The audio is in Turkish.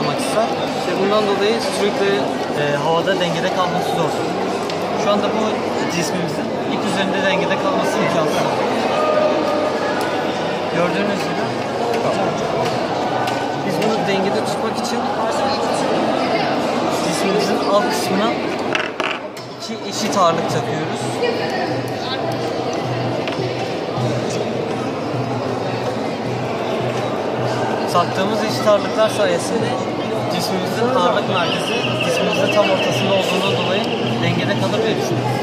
olmak ister. Bundan dolayı sürekli e, havada dengede kalması zor. Şu anda bu cismimizin ip üzerinde dengede kalması imkansız. Gördüğünüz gibi biz bunu dengede tutmak için cismimizin alt kısmına iki eşit ağırlık takıyoruz. Taktığımız eşit ağırlıklar sayesinde cismimizin ağırlık merkezi cismimizin tam ortasında olduğundan dolayı dengede kalır diye düşünüyoruz.